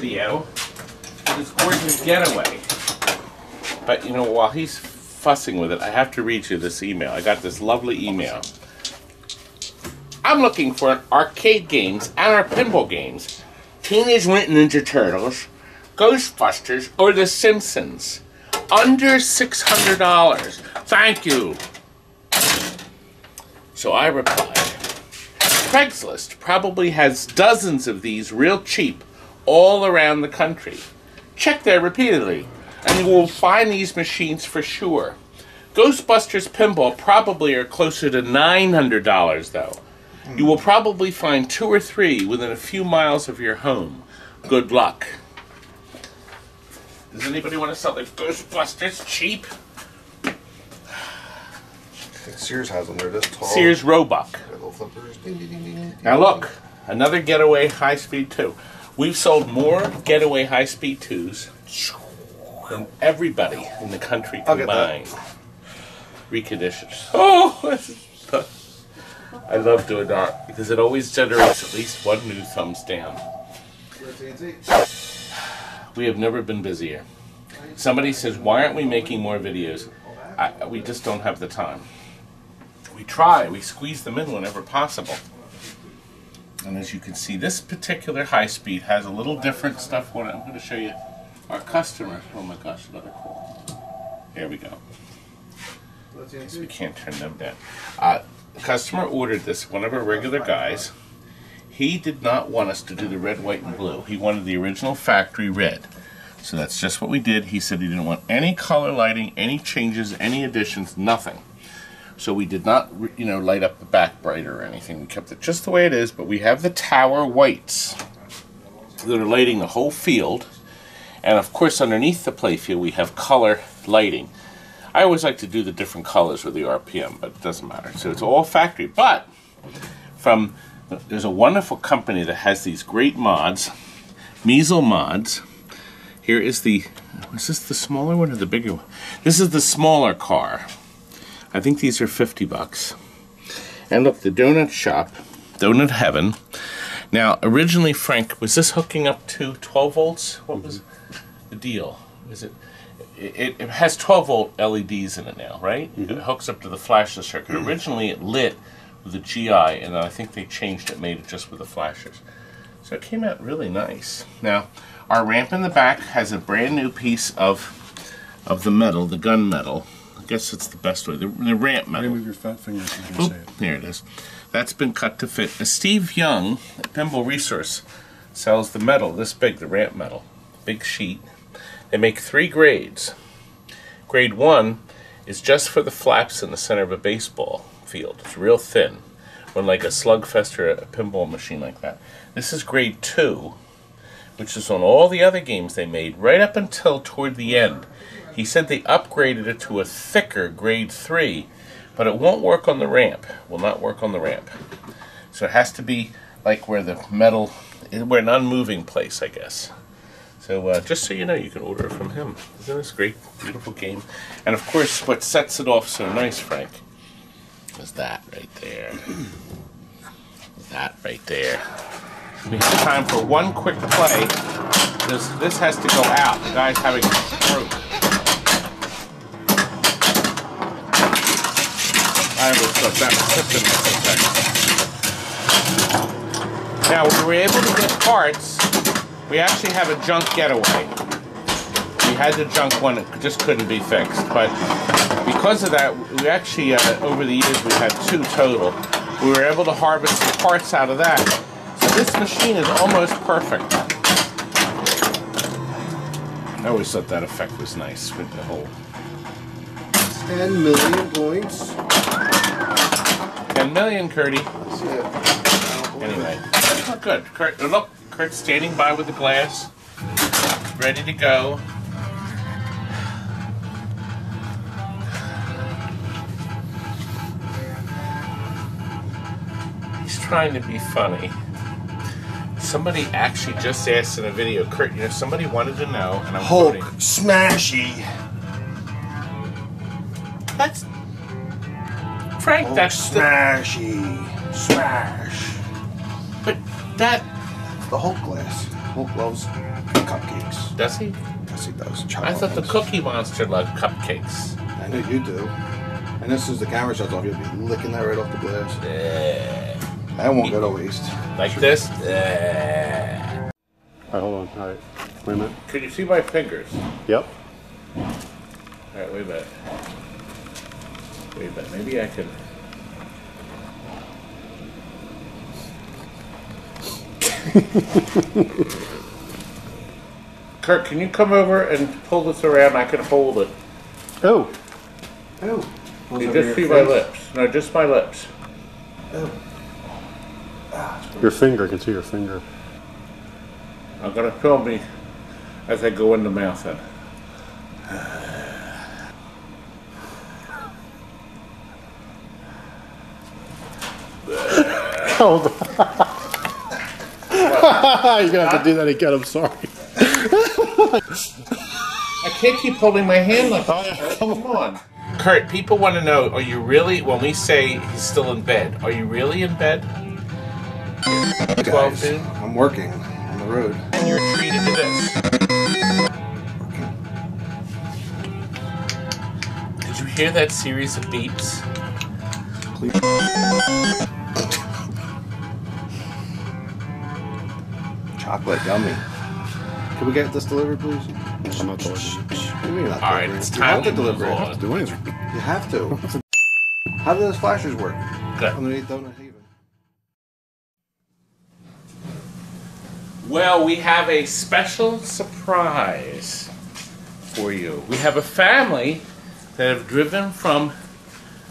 video this gorgeous getaway. But you know, while he's fussing with it, I have to read you this email. I got this lovely email. I'm looking for arcade games and our pinball games. Teenage Mutant Ninja Turtles, Ghostbusters, or The Simpsons. Under $600. Thank you. So I replied, Craigslist probably has dozens of these real cheap all around the country. Check there repeatedly, and you will find these machines for sure. Ghostbusters Pinball probably are closer to $900 though. Hmm. You will probably find two or three within a few miles of your home. Good luck. Does anybody want to sell their Ghostbusters cheap? Sears has them. They're this tall. Sears Roebuck. Now look, another Getaway High Speed 2. We've sold more Getaway High Speed 2s than everybody in the country I'll get that. combined. Reconditioned. Oh, this is fun. I love doing that because it always generates at least one new thumbs down. We have never been busier. Somebody says, why aren't we making more videos? I, we just don't have the time. We try, we squeeze them in whenever possible. And as you can see, this particular high speed has a little different stuff. What I'm going to show you our customer. Oh my gosh, another call. Here we go. Guess we can't turn them down. Uh, the customer ordered this, one of our regular guys. He did not want us to do the red, white, and blue. He wanted the original factory red. So that's just what we did. He said he didn't want any color lighting, any changes, any additions, nothing. So we did not, you know, light up the back brighter or anything. We kept it just the way it is, but we have the tower whites that are lighting the whole field. And of course, underneath the playfield, we have color lighting. I always like to do the different colors with the RPM, but it doesn't matter. So it's all factory. But from there's a wonderful company that has these great mods, Mezel Mods. Here is the is this the smaller one or the bigger one? This is the smaller car. I think these are 50 bucks. And look, the donut shop, Donut Heaven. Now, originally, Frank, was this hooking up to 12 volts? What was mm-hmm. the deal? Is it? It, it has 12 volt LEDs in it now, right? Mm-hmm. It hooks up to the flashes circuit. Mm-hmm. Originally, it lit with the GI, and I think they changed it, made it just with the flashers. So it came out really nice. Now, our ramp in the back has a brand new piece of of the metal, the gun metal. I guess it's the best way. The, the ramp metal. Move your fat fingers so you can say it. there it is. That's been cut to fit. Uh, Steve Young at Pinball Resource sells the metal this big, the ramp metal, big sheet. They make three grades. Grade one is just for the flaps in the center of a baseball field. It's real thin, when like a slugfest or a pinball machine like that. This is grade two, which is on all the other games they made right up until toward the end. He said they upgraded it to a thicker grade three, but it won't work on the ramp. Will not work on the ramp. So it has to be like where the metal, where an unmoving place, I guess. So uh, just so you know, you can order it from him. Isn't this great, beautiful game? And of course, what sets it off so nice, Frank, is that right there. that right there. We have time for one quick play. This this has to go out. The guy's having a stroke. Now we were able to get parts. We actually have a junk getaway. We had the junk one; it just couldn't be fixed. But because of that, we actually uh, over the years we had two total. We were able to harvest the parts out of that. So this machine is almost perfect. I always thought that effect was nice with the whole 10 million points. 10 million, Curdy. That's. Anyway, oh, good. Kurt, look, Kurt's standing by with the glass, ready to go. He's trying to be funny. Somebody actually just asked in a video, Kurt, you know, somebody wanted to know, and I'm Hulk quoting, Smashy. That's Frank. Hulk that's the, Smashy. Smash. but that The Hulk glass. Hulk loves cupcakes. Does he? Yes, he does. I Chocolate thought the. Cookie Monster loved cupcakes. I know you do. And as soon as the camera shuts off, you'll be licking that right off the glass. Yeah. That won't go to waste. Like this? Eh. All right, hold on. All right. Wait a minute. Can you see my fingers? Yep. All right, wait a minute. Wait a minute. Maybe I can. Kurt, can you come over and pull this around? I can hold it. Oh, Oh. You just see my lips. No, just my lips. Oh. your finger. I can see your finger. I'm gonna film me as I go in the mouth Hold on. You're gonna have to do that again. I'm sorry. I can't keep holding my hand like Oh, Come on. Kurt, people want to know, are you really, when we say he's still in bed, are you really in bed? 12 noon? I'm working on the road. And you're treated to this. Did you hear that series of beeps? Chocolate gummy. Can we get this delivered, please? I'm not delivering. What do you mean not All right, delivering? it's You time have to to move deliver it. on. Do anything. You have to. How do those flashers work? Good. Underneath Donut Haven. Well, we have a special surprise for you. We have a family that have driven from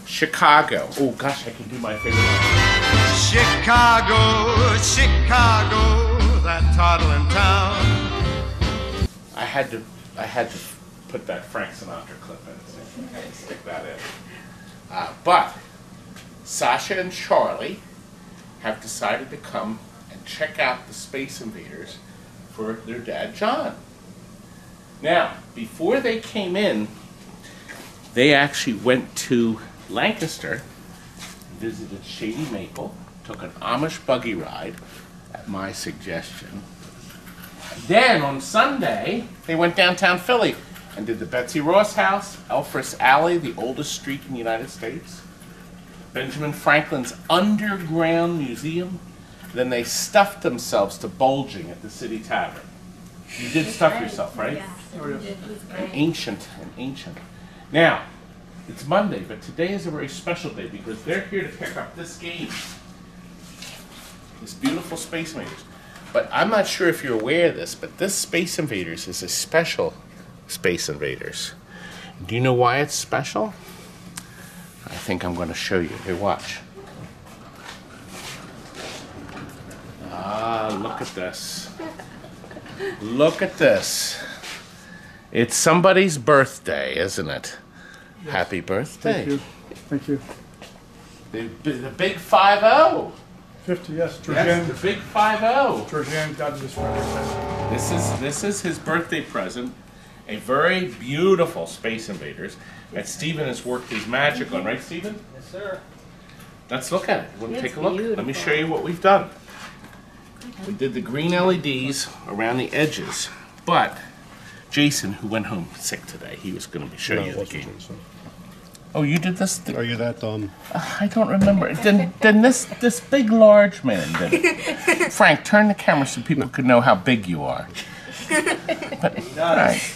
Chicago. Oh gosh, I can do my favorite line. Chicago, Chicago, that toddling town. I had to, I had to put that Frank Sinatra clip in. Stick that in. Uh, but Sasha and Charlie have decided to come and check out the Space Invaders for their dad John. Now, before they came in, they actually went to Lancaster, visited Shady Maple, took an Amish buggy ride at my suggestion. Then on Sunday, they went downtown Philly and did the Betsy Ross House, Elfreth's Alley, the oldest street in the United States, Benjamin Franklin's underground museum. Then they stuffed themselves to bulging at the City Tavern. You did stuff yourself, right? Yes, oh, An ancient, an ancient. Now, it's Monday, but today is a very special day because they're here to pick up this game. This beautiful Space Invaders. But I'm not sure if you're aware of this, but this Space Invaders is a special Space Invaders. Do you know why it's special? I think I'm going to show you. Here, watch. Ah, look at this. Look at this. It's somebody's birthday, isn't it? Happy birthday. Thank you. Thank you. The, the big 5 0. 50, yes. That's Georgian, the big 5 0. Georgian got this for everything. This is this is his birthday present. A very beautiful Space Invaders that Steven has worked his magic on, right, Steven? Yes, sir. Let's look at it. You want to It's take a look? Let me show you what we've done. We did the green LEDs around the edges, but Jason, who went home sick today, he was going to show you the game. Oh, you did this? Are you that um? I don't remember. Then, then this this big large man did it. Frank, turn the camera so people could know how big you are. But, all right.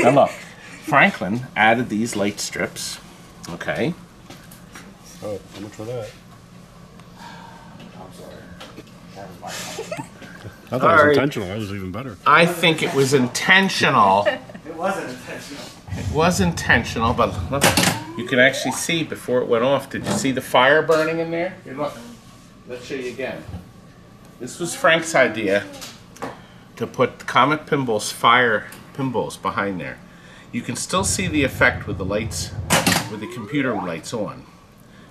Now look, Franklin added these light strips. Okay. Oh, how much for that? I'm sorry. I thought it Sorry. was intentional. That was even better. I think it was intentional. It wasn't intentional. It was intentional, but look, you can actually see before it went off. Did you see the fire burning in there? Here, look. Let's show you again. This was Frank's idea to put Comet Pinball's fire pinballs behind there. You can still see the effect with the lights, with the computer lights on.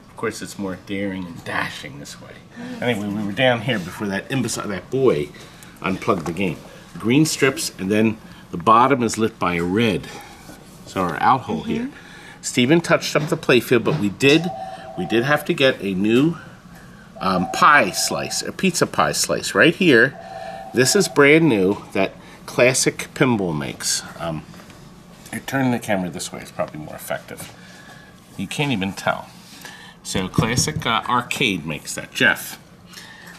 Of course, it's more daring and dashing this way. Anyway, we were down here before that imbecile, that boy, unplugged the game. Green strips, and then the bottom is lit by a red. So our out hole here. Steven touched up the playfield, but we did, we did have to get a new um, pie slice, a pizza pie slice right here. This is brand new that Classic Pinball makes. Um, turning the camera this way, it's probably more effective. You can't even tell. So Classic uh, Arcade makes that, Jeff.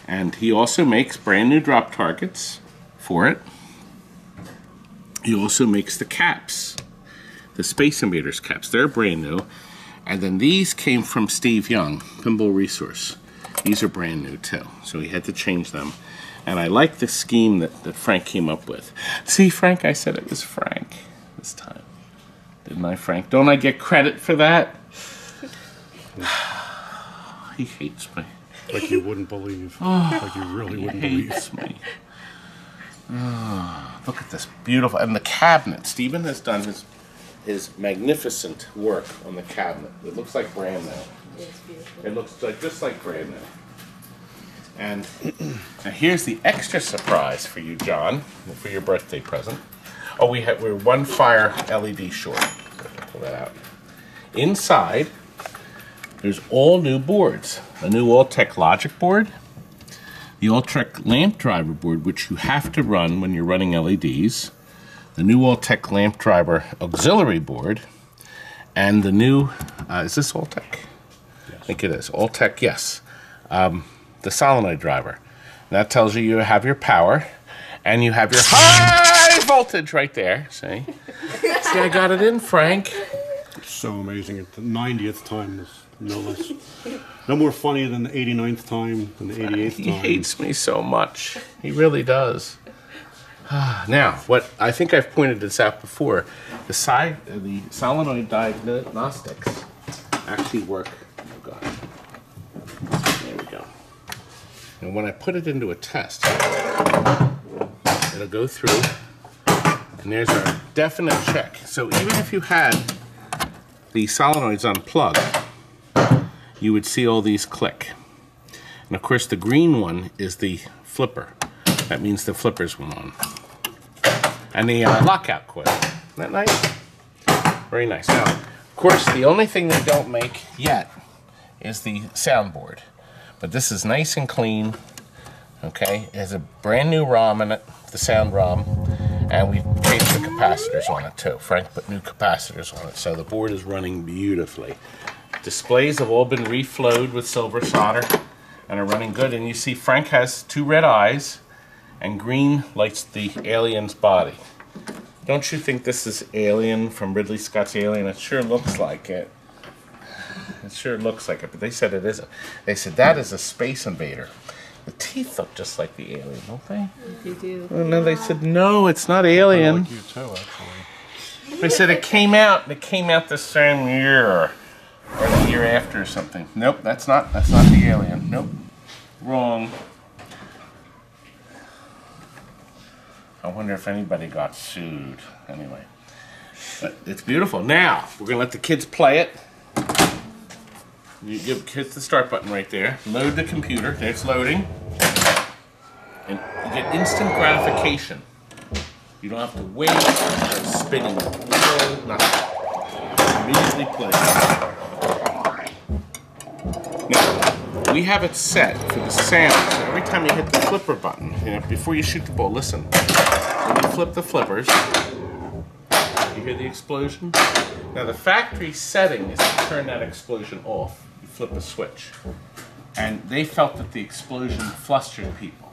And he also makes brand new drop targets for it. He also makes the caps, the Space Invaders caps. They're brand new. And then these came from Steve Young, Pinball Resource. These are brand new too, so he had to change them. And I like the scheme that, that Frank came up with. See, Frank, I said it was Frank this time. Didn't I, Frank? Don't I get credit for that? he hates me. Like you wouldn't believe. like you really wouldn't believe. me. Ah, look at this beautiful and the cabinet. Stephen has done his his magnificent work on the cabinet. It looks like brand new. It looks like just like brand new. And now here's the extra surprise for you, John, for your birthday present. Oh, we have we're one fire LED short. Pull that out. Inside, there's all new boards. A new Alltek Logic board, the Alltek lamp driver board, which you have to run when you're running LEDs, the new Alltek lamp driver auxiliary board, and the new, uh, is this Alltek? I think it is. Alltek, yes. Um, the solenoid driver. That tells you you have your power and you have your high voltage right there. See? See, I got it in, Frank. It's so amazing. At the 90th time, is no less. No more funny than the 89th time, than the 88th He hates me so much. He really does. Ah, now, what I think I've pointed this out before, the side, the solenoid diagnostics actually work. Oh God. There we go. And when I put it into a test, it'll go through, and there's our definite check. So even if you had the solenoids unplugged, you would see all these click. And of course, the green one is the flipper. That means the flippers went on. And the uh, lockout coil. Isn't that nice? Very nice. Now, of course, the only thing they don't make yet is the soundboard. But this is nice and clean. Okay, it has a brand new ROM in it, the sound ROM, and we've changed the capacitors on it too. Frank put new capacitors on it, so the board is running beautifully. Displays have all been reflowed with silver solder and are running good. And you see Frank has two red eyes and green lights the alien's body. Don't you think this is Alien from Ridley Scott's Alien? It sure looks like it. It sure looks like it, but they said it isn't. They said that is a space invader. The teeth look just like the alien, don't they? They do. Oh, and then they said, no, it's not Alien. Like you too, actually. They said it came out. It came out the same year, or the year after, or something. Nope, that's not. That's not the alien. Nope, wrong. I wonder if anybody got sued. Anyway, but it's beautiful. Now we're gonna let the kids play it. You give kids the start button right there. Load the computer. It's loading, and you get instant gratification. You don't have to wait for spinning wheel, nothing. Immediately play. Now, we have it set for the sound. So every time you hit the flipper button, you know, before you shoot the ball, listen. When you flip the flippers, you hear the explosion. Now the factory setting is to turn that explosion off. You flip a switch. And they felt that the explosion flustered people.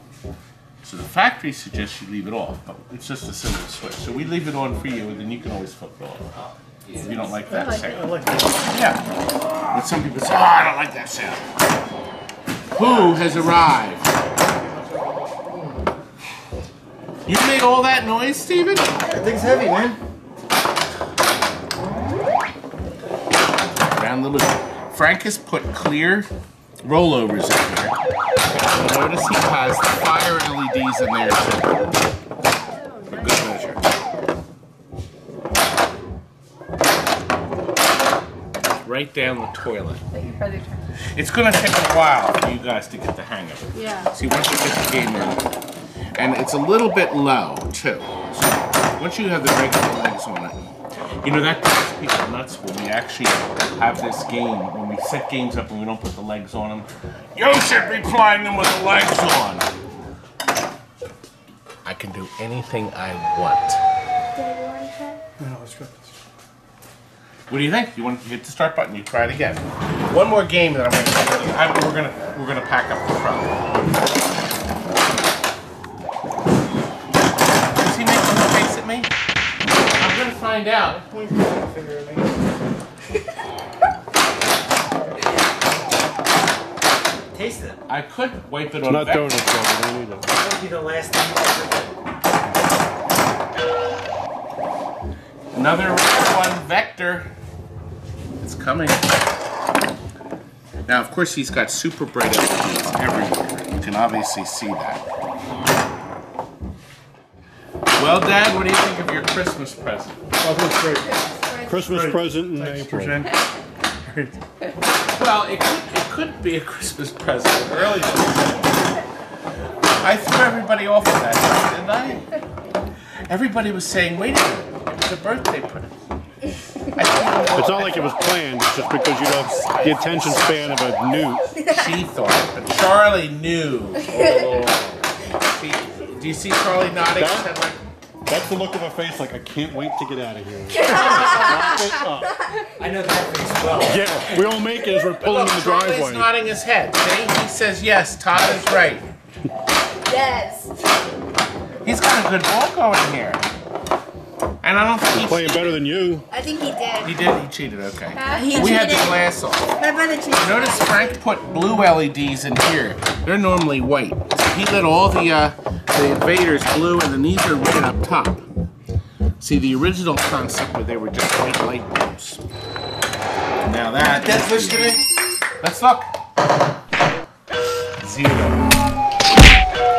So the factory suggests you leave it off, but it's just a simple switch. So we leave it on for you, and then you can always flip it off. If you don't like that sound. Yeah. But some people say, oh, I don't like that sound. Who has arrived? You made all that noise, Steven? That thing's heavy, man. Around the loop. Frank has put clear rollovers in here. You'll notice he has the fire LEDs in there too. For good measure. Right down the toilet. But your brother. It's gonna take a while for you guys to get the hang of it. Yeah. See, once you get the game in, and it's a little bit low too. So once you have the regular legs on it, you know that drives people nuts when we actually have this game. When we set games up and we don't put the legs on them, you should be playing them with the legs on. I can do anything I want. Did you want that? No, let's go. What do you think? You want to hit the start button? You try it again. One more game that I'm going to. I, we're going to we're going to pack up the truck. Is he making a face at me? I'm going to find out. Taste it. I could wipe it It's on. not Vector. donuts, though. We don't need it. That would be the last thing you ever did. Another one, Vector. It's coming. Now, of course, he's got super bright LEDs everywhere. You can obviously see that. Well, Dad, what do you think of your Christmas present? Oh, that's great. Christmas Great. present in Thanks April. Jen. Great. Well, it could, it could be a Christmas present early. I threw everybody off of that, didn't I? Everybody was saying, wait a minute, it was a birthday present. I threw them It's off. not like it was planned. It's just because you have the attention span of a newt. She thought, but Charlie knew. Oh, See, do you see Charlie nodding? his head like, That's the look of a face like I can't wait to get out of here. I know that face well. yeah, we all make it as we're pulling Look, in the Charlie's driveway. nodding his head. See? He says yes. Todd is right. Yes. He's got a good ball going here, and I don't think he's Playing better than you. I think he did. He did. He cheated. Okay. He we had the cheated. glass off. My brother cheated. Notice Frank put blue LEDs in here. They're normally white. So he lit all the uh, the invaders blue, and then these are red up top. See, the original concept where they were just white light bulbs. Now that. Death wish today? Let's look. Zero.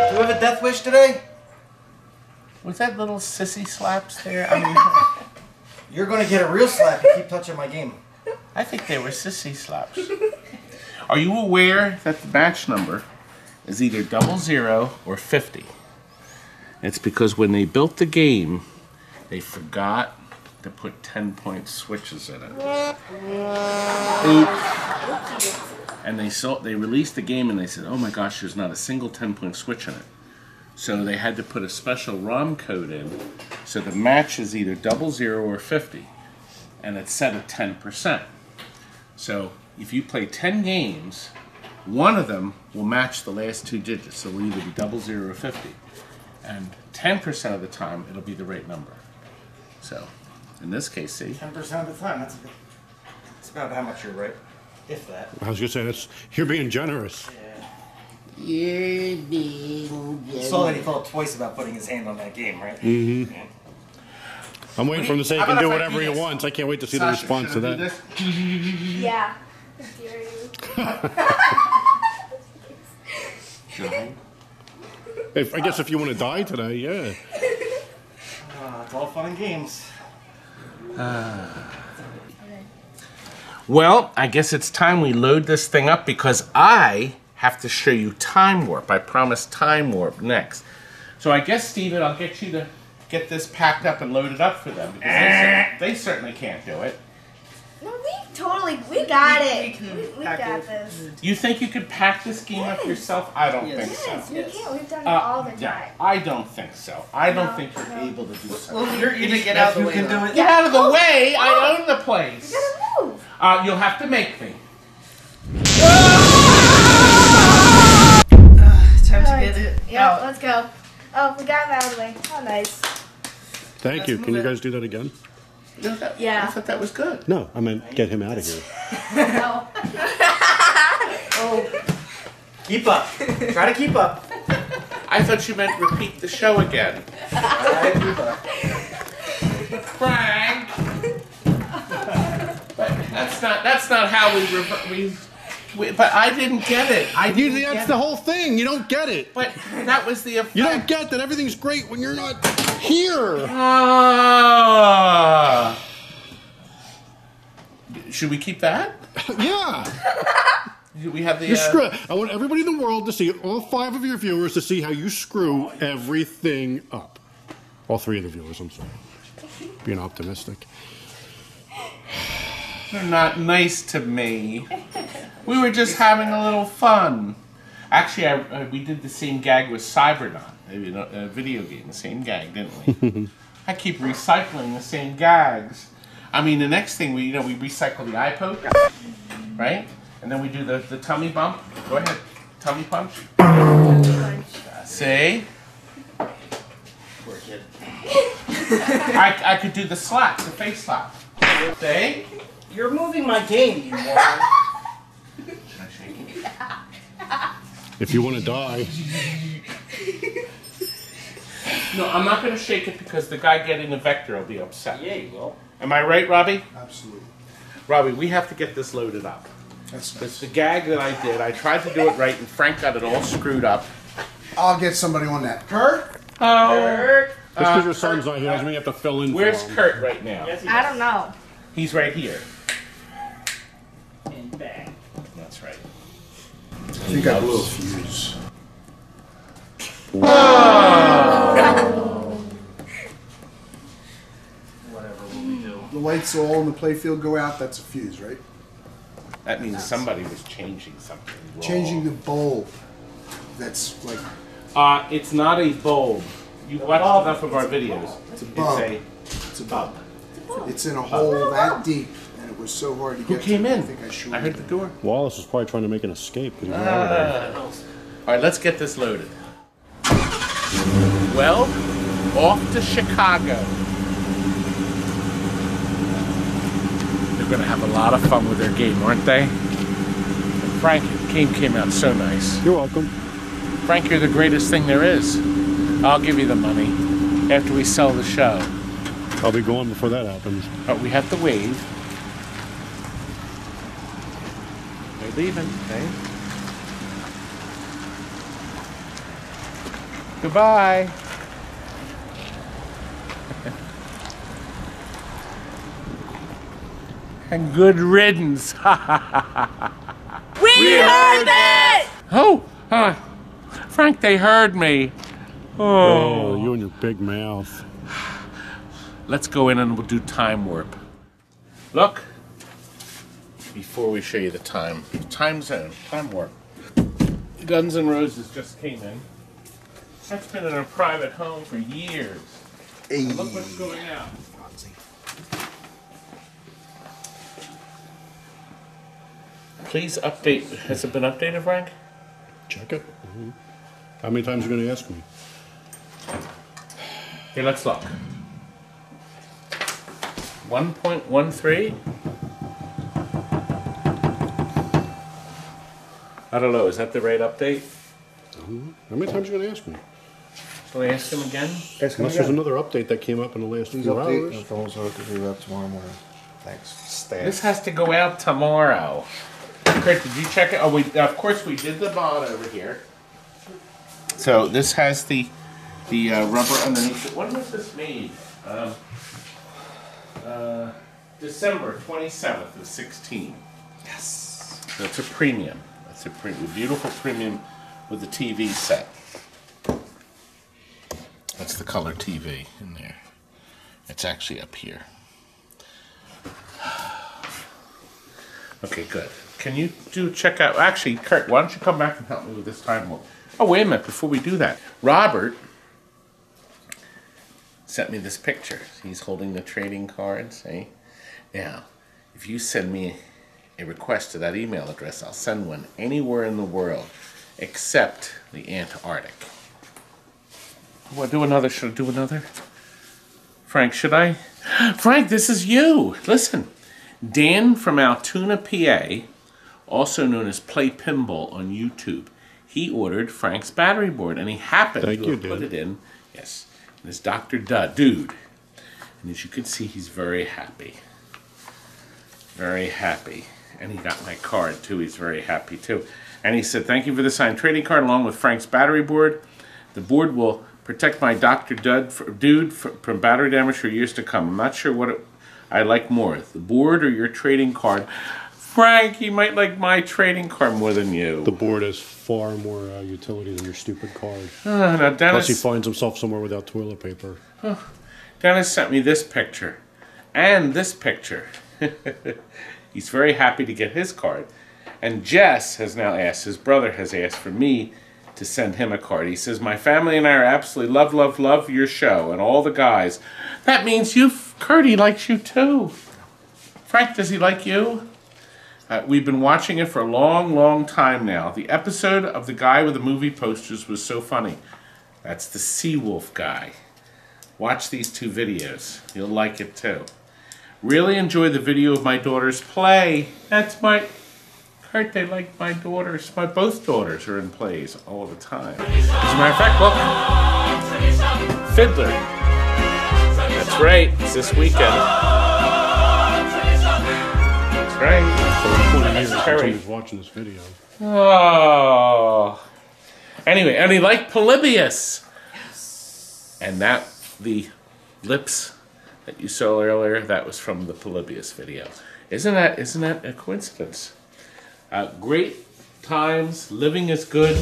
Do you have a death wish today? Was that little sissy slaps there? I mean, You're gonna get a real slap if you keep touching my game. I think they were sissy slaps. Are you aware that the match number is either double zero or 50? It's because when they built the game, they forgot to put 10 point switches in it. Oops. And they saw they released the game and they said, "Oh my gosh, there's not a single 10 point switch in it." So they had to put a special ROM code in, so the match is either double zero or 50, and it's set at 10%. So if you play 10 games, one of them will match the last two digits. So it'll either be double zero or 50. And 10% of the time, it'll be the right number. So in this case, see, 10% of the time, that's, that's about how much you're right. If that. I was gonna say that's you're being generous. Yeah. You're being generous. saw that he thought twice about putting his hand on that game, right? Mm-hmm. I'm waiting for him to say he can do whatever he wants. I can't wait to see the response to that. do this? Yeah. If, I guess if you want to die today, yeah. Uh, it's all fun and games. Well, I guess it's time we load this thing up because I have to show you Time Warp. I promised Time Warp next. So I guess, Steven, I'll get you to get this packed up and loaded up for them because they, they certainly can't do it. No, we totally, we got it. We, we got this. You think you could pack this game up yourself? I don't think so. Yes, we can. We've done it Uh, all the time. yeah. I don't think so. I don't think you're no. able to do so. You're gonna get out the way. can do it. Get out of the way! I own the place. You gotta move. Uh, you'll have to make me. Time to get it Yeah, out. let's go. Oh, we got him out of the way. How nice. Thank you. Can you guys do that again? Yeah. I thought that was good. No, I meant get him out of here. Oh. Keep up. Try to keep up. I thought you meant repeat the show again. Try to keep up. Frank. but that's not that's not how we rever- we, we. But I didn't get it. I didn't Usually get that's it. the whole thing. You don't get it. But that was the effect. You don't get that everything's great when you're not here. Ah. Should we keep that? Yeah. We have the. You uh, screw. I want everybody in the world to see, all five of your viewers, to see how you screw everything up. All three of the viewers, I'm sorry. Being optimistic. They're not nice to me. We were just having a little fun. Actually, I, uh, we did the same gag with Cybernon. Maybe a, a video game, the same gag, didn't we? I keep recycling the same gags. I mean, the next thing we, you know, we recycle the eye poke, right? And then we do the, the tummy bump. Go ahead, tummy punch. Say. Poor kid. I, I could do the slap, the face slap. Say. You're moving my game, you moron. Should I shake it? If you want to die, No, I'm not gonna shake it because the guy getting the vector will be upset. yeah, you will. Am I right, Robbie? Absolutely. Robbie, we have to get this loaded up. That's It's the gag that I did. I tried to do it right, and Frank got it all screwed up. I'll get somebody on that. Kurt? Oh, just because your uh, son's not here doesn't mean you have to fill in where's for him. Kurt right now? Yes, I don't know. He's right here. And bang. That's right. I think I blew a fuse. Whatever we do? The lights all in the playfield go out, that's a fuse, right? That means somebody was changing something. Wrong. Changing the bulb. That's like, Uh, it's not a bulb. You've watched enough of our videos. it's a It's bulb. It's a bulb. It's in a hole that deep, and it was so hard to Who get came to. in? I think I shorted I heard the door. Wallace is probably trying to make an escape. he's out of there. All right, let's get this loaded. Well, off to Chicago. They're going to have a lot of fun with their game, aren't they? Frank, the game came out so nice. You're welcome. Frank, you're the greatest thing there is. I'll give you the money after we sell the show. I'll be gone before that happens. But we have to wave. They're leaving, okay? Goodbye. and good riddance. We, heard it! oh, uh, Frank, they heard me. Oh, you and your big mouth. Let's go in and we'll do time warp. Look, before we show you the time, time zone, time warp. Guns N' Roses just came in. That's been in a private home for years. Look what's going out. Please update. Has it been updated, Frank? Check it. Mhm. How many times are you going to ask me? Okay, let's look. 1.13? I don't know. Is that the right update? How many times are you going to ask me? Shall I ask him again? Ask him Unless there's again. another update that came up in the last Please few update. hours. The phones are to be up tomorrow morning. Thanks. Staff. This has to go out tomorrow. Kurt, did you check it? Oh, we of course we did the bond over here. So this has the the uh, rubber underneath it. When was this made? Um, uh, December twenty seventh of sixteen. Yes. That's a premium. It's a beautiful premium with the TV set. That's the color TV in there. It's actually up here. Okay, good. Can you do check out? Actually, Kurt, why don't you come back and help me with this time? Oh, wait a minute. Before we do that, Robert sent me this picture. He's holding the trading cards. See? Now, if you send me a request to that email address, I'll send one anywhere in the world except the Antarctic. What? Do another? Should I do another? Frank, should I? Frank, this is you. Listen. Dan from Altoona, PA, also known as Play Pinball on YouTube, he ordered Frank's battery board and he happened Thank to you, have put Dan. it in. Yes. And it's Dr. Dud, dude. And as you can see, he's very happy. Very happy. And he got my card too. He's very happy too. And he said, Thank you for the signed trading card along with Frank's battery board. The board will protect my Dr. Dud for, dude for, from battery damage for years to come. I'm not sure what it, I like more, the board or your trading card. Frank, you might like my trading card more than you. The board has far more uh, utility than your stupid card. Uh, now Plus, he finds himself somewhere without toilet paper. Dennis sent me this picture and this picture. He's very happy to get his card. And Jess has now asked, his brother has asked for me to send him a card. He says, My family and I are absolutely love, love, love your show and all the guys. That means you, he likes you too. Frank, does he like you? Uh, we've been watching it for a long, long time now. The episode of the guy with the movie posters was so funny. That's the Seawolf guy. Watch these two videos. You'll like it too. Really enjoy the video of my daughter's play. That's my Kurt, they like my daughters. My both daughters are in plays all the time. As a matter of fact, look. Fiddler. That's right. It's this weekend. That's right. 20 years since Terry. watching this video. Oh. Anyway, and he liked Polybius. Yes. And that, the lips that you saw earlier, that was from the Polybius video. Isn't that, isn't that a coincidence? Uh, great times, living is good.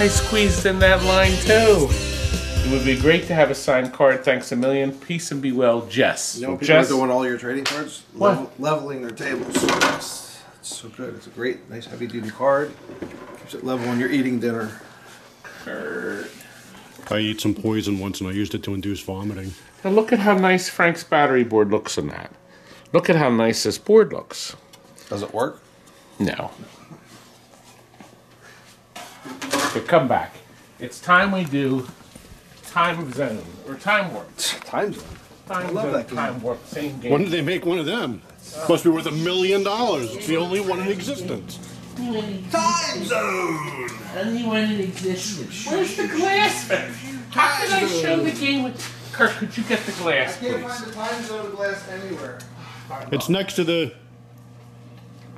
I squeezed in that line too. It would be great to have a signed card. Thanks a million. Peace and be well, Jess. You know, people Jess, are doing all your trading cards, What? level, leveling their tables. It's, it's so good. It's a great, nice, heavy duty card. Keeps it level when you're eating dinner. I ate some poison once and I used it to induce vomiting. Now look at how nice Frank's battery board looks in that. Look at how nice this board looks. Does it work? No. Okay, come back. It's time we do time zone or time warp. Time zone. Time love zone, that game. time warp, same game. When did they make one of them? Must be worth a million dollars. It's the only one in existence. Time zone. Only one in existence. Where's the glass? How can I show the game with Kirk? Could you get the glass, I can't please? Find the time zone glass anywhere. It's next to the.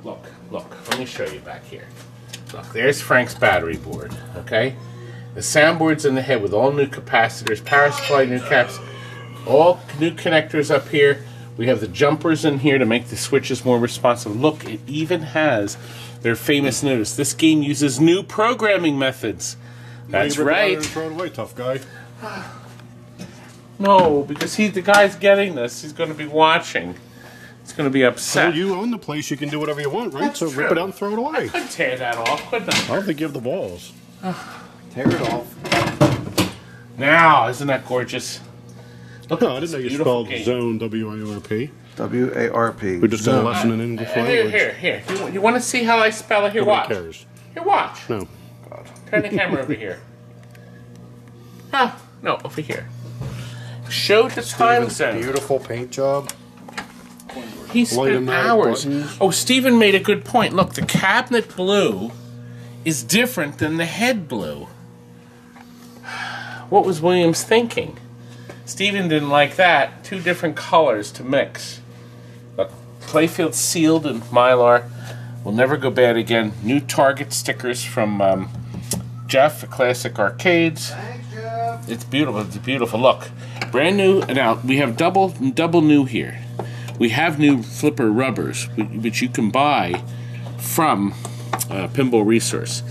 Look, look. Let me show you back here. Look, there's Frank's battery board. Okay, the soundboard's in the head with all new capacitors, power supply, new caps, all new connectors up here. We have the jumpers in here to make the switches more responsive. Look, it even has their famous notice. This game uses new programming methods. That's You rip it out right. Throw it away, tough guy. No, because he, the guy's getting this. He's going to be watching. He's going to be Well, upset. you own the place. You can do whatever you want, right? That's so rip it out and throw it away. I'd tear that off, couldn't I? I don't think you have the balls. Tear it off. Now, isn't that gorgeous? Look No, I didn't know you beautiful spelled game. zone W I R P. W A R P. We just got a lesson in English Here, language. here, here. You, you want to see how I spell it? Here, Nobody watch. cares. Here, watch. No. Turn the camera over here. Ah, no, over here. Show the time zone. Beautiful paint job. He spent Light-o-matic hours. buttons. Oh, Stephen made a good point. Look, the cabinet blue is different than the head blue. What was Williams thinking? Stephen didn't like that. Two different colors to mix. Playfield sealed in mylar. Will never go bad again. New Target stickers from um, Jeff, Classic Arcades. It's beautiful. It's a beautiful. Look, brand new. Now we have double double new here. We have new flipper rubbers, which you can buy from uh, Pinball Resource.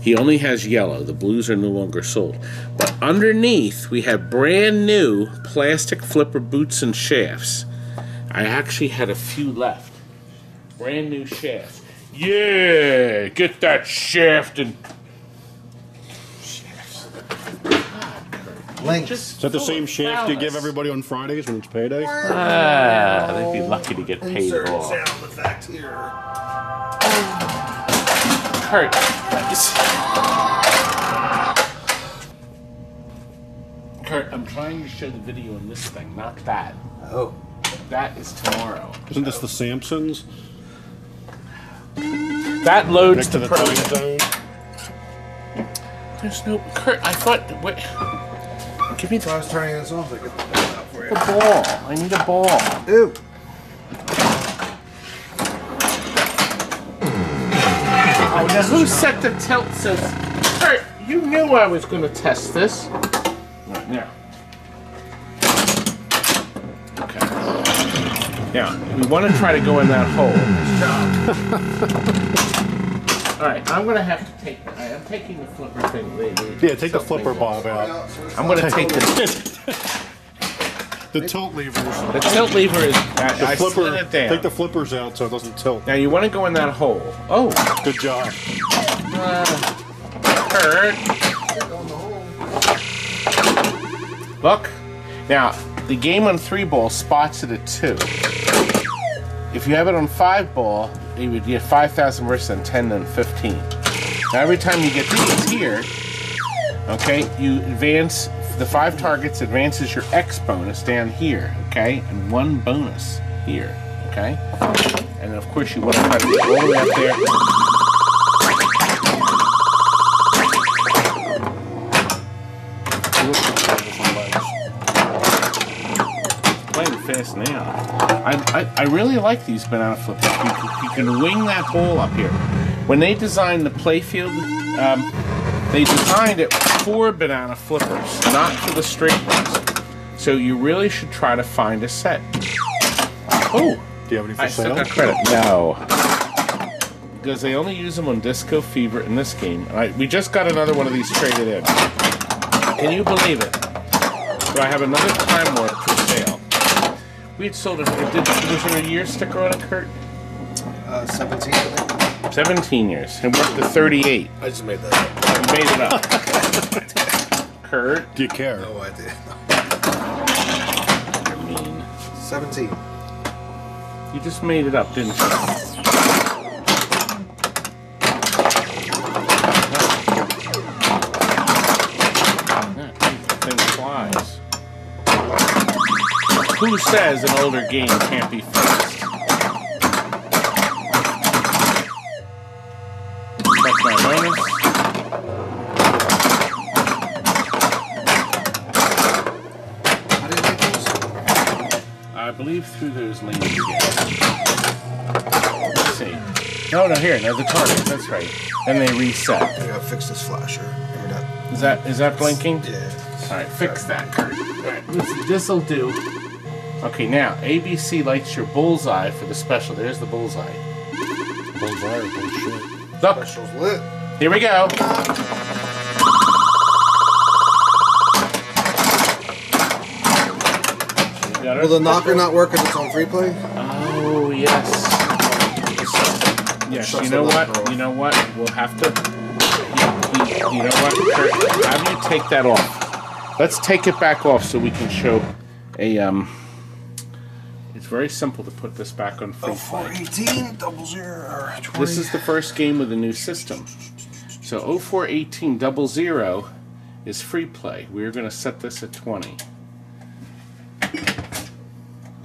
He only has yellow. The blues are no longer sold. But underneath, we have brand new plastic flipper boots and shafts. I actually had a few left. Brand new shaft. Yeah, get that shaft and Link. just. Is that the same of shaft you give everybody on Fridays when it's payday? Ah, they'd be lucky to get paid Insert off. sound effect here. Kurt, Kurt, I'm trying to show the video on this thing, not that. Oh. That is tomorrow. Isn't this the Samsons? That loads Next to the the time There's no Kurt. I thought. Wait. Give me So I the, was turning this off. I get the ball out for the you. ball. I need a ball. Ew. Oh, now who set the tilt system? Kurt, you knew I was going to test this. Right now. Now, we want to try to go in that hole. All right, I'm going to have to take. I am taking the flipper thing. the- the- Yeah, take the flipper bob out. I'm going to take the, The tilt levers. the tilt lever. Is I, The I slid flipper. it down. Take the flippers out so it doesn't tilt. now you want to go in that hole. Oh, Good job. Uh, Kurt. Look. Now, the game on three ball spots it at two. If you have it on five ball, you would get 5,000 versus then 10 and 15. Now, every time you get these here, okay, you advance the five targets advances your X bonus down here, okay, and one bonus here, okay. And of course, you want to try to get all the way up there. Playing fast now. I, I, I really like these banana flippers. You, can- you can wing that ball up here. When they designed the playfield, um, they designed it for banana flippers, not for the straight ones. So you really should try to find a set. Oh, Do you have any for I still sale? got credit. No. Because they only use them on Disco Fever in this game. All right, we just got another one of these traded in. Can you believe it? So I have another Time Warp for sale. We had sold it. it did, was there a year sticker on it, Kurt? Uh, 17, I think. 17 years. And we're up to 38. I just made that up. We made it up. Kurt, Do you care? No idea. you're mean. 17. You just made it up, didn't you? Thing flies. Who says an older game can't be fixed? That's my bonus. How do you make those? I believe through those lanes again. Let's see. No, oh, no, here, no, the target. That's right. Then they reset. I gotta fix this flasher. Is that is that blinking? Yeah. All right, fix that. All right, this will do. Okay, now ABC lights your bullseye for the special. There's the bullseye. Bullseye or bullshit? Look, Special's lit. here we go. You Will the knocker not work if it's on free play? Oh yes. Yes. You know what? door. You know what? We'll have to. You, you- you know what? Kurt, have you take that off? Let's take it back off so we can show a um. It's very simple to put this back on free Oh, play. 418, double zero, 20. This is the first game with the new system. So 0418 double zero is free play. We're going to set this at 20.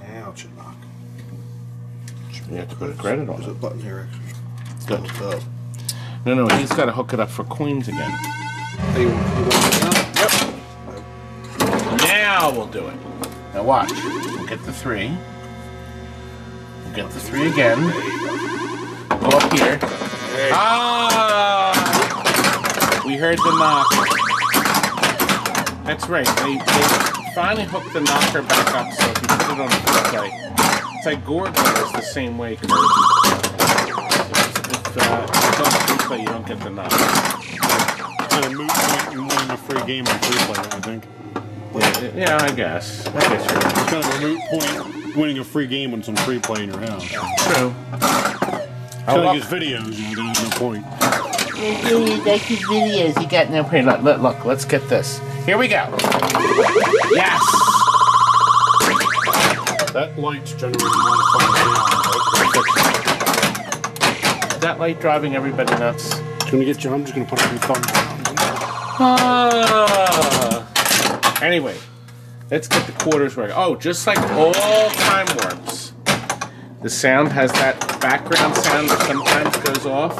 Now it should knock. You have to put a credit on There's a button here, actually. Good. hooked up. No, no, he's got to hook it up for coins again. Hey, you, you want it now? Now we'll do it. Now watch. We'll get the three. Get the three again. Go up here. Ah! We heard the knock. That's right. They, they finally hooked the knocker back up so if you put it on free play. It's like Gorgar is the same way, Kurt. If, uh, if it's on free play, you don't get the knock. Kind of moot point in winning a free game on free play, I think. Yeah, yeah I guess. I guess you're right. It's kind of a moot point winning a free game on some free play in your house. True. Kind Oh, his videos, you know, there's no point. Like his videos, you got no point. Look, look, look, let's get this. Here we go. Yes! That light's generating a lot. That light driving everybody nuts? It's gonna get you. I'm just gonna put a few thumbs down. Ah. Anyway, let's get the quarters working. Oh, just like all time warps, the sound has that background sound that sometimes goes off.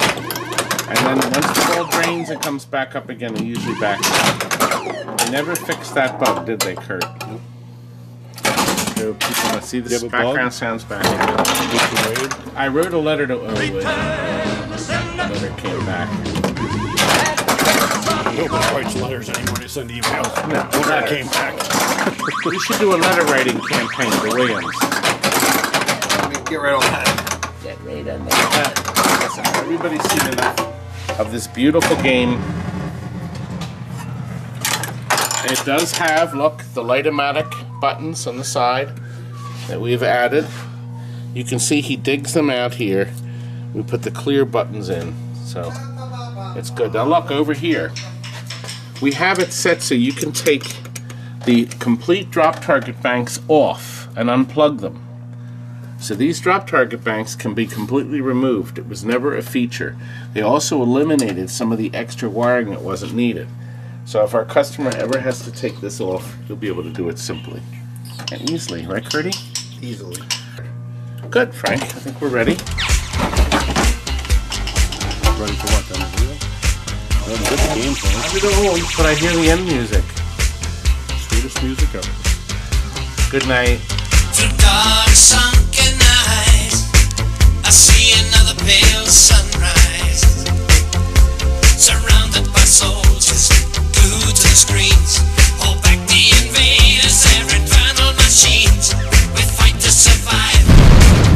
And then once the ball drains, it comes back up again and usually backs up. They never fixed that bug, did they, Kurt? So people must see this have a bug? background sounds back again. I wrote a letter to Owen. The letter came back. Nobody writes letters anymore. They send emails. No, Well, that letter. came back. We should do a letter writing campaign to Williams. Let me get right on that. Get right on that. Listen, everybody's seen enough of this beautiful game. It does have, look, the Lightomatic buttons on the side that we've added. You can see he digs them out here. We put the clear buttons in. So It's good. Now look over here. We have it set so you can take the complete drop target banks off and unplug them. So these drop target banks can be completely removed. It was never a feature. They also eliminated some of the extra wiring that wasn't needed. So if our customer ever has to take this off, he'll be able to do it simply and easily, right, Curdy? Easily. Good, Frank. I think we're ready. Ready for what? Then? Well, good game plan. I'm go home, but I hear the end music greatest music ever. Good night. Dark sunken eyes. I see another pale sunrise. Surrounded by soldiers, glued to the screens. Hold back the invaders, infernal machines. We fight to survive.